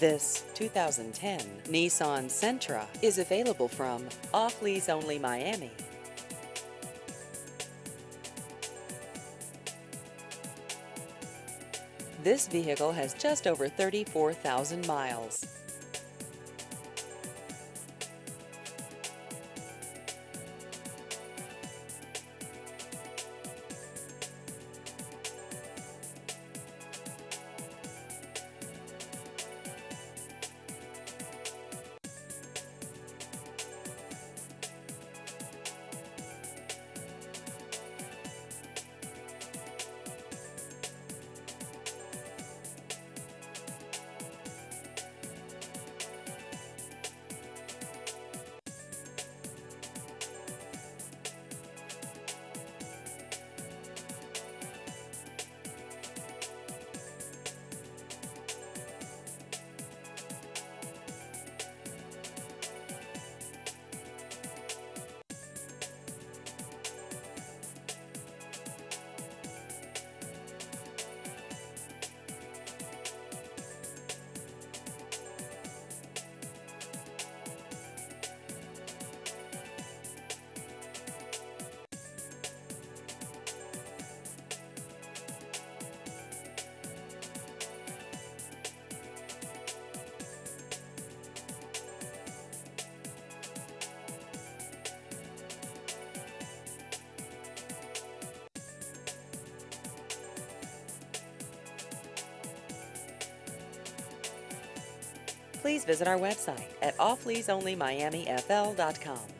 This 2010 Nissan Sentra is available from Off Lease Only Miami. This vehicle has just over 34,000 miles. Please visit our website at offleaseonlymiamifl.com.